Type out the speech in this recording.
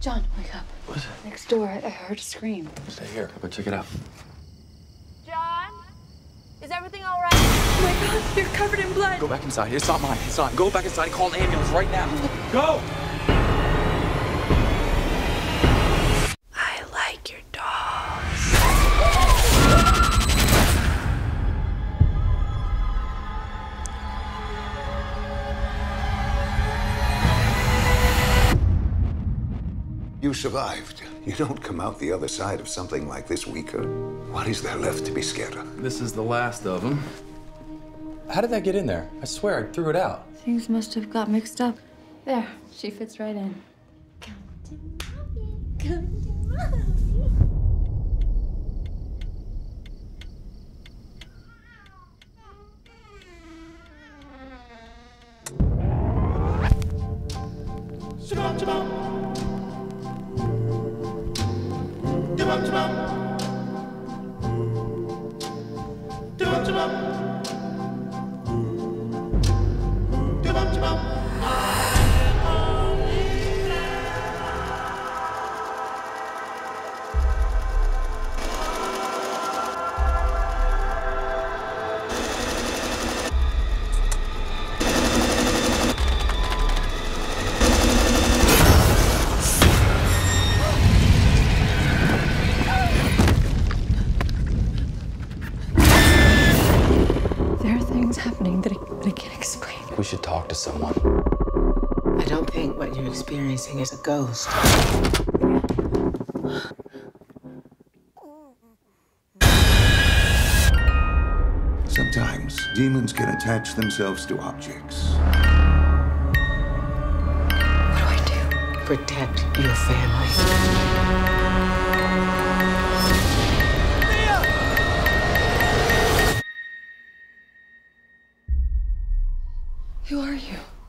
John, wake up. What's it? Next door, I, I heard a scream. Stay here. I'll go check it out. John? Is everything all right? Oh my god, you're covered in blood. Go back inside. It's not mine. It's not. Go back inside and call an ambulance right now. Go! You survived. You don't come out the other side of something like this weaker. What is there left to be scared of? This is the last of them. How did that get in there? I swear I threw it out. Things must have got mixed up. There, she fits right in. Come to mommy, come to mommy. There are things happening that I, that I can't explain. We should talk to someone. I don't think what you're experiencing is a ghost. Sometimes demons can attach themselves to objects. What do I do? Protect your family. Who are you?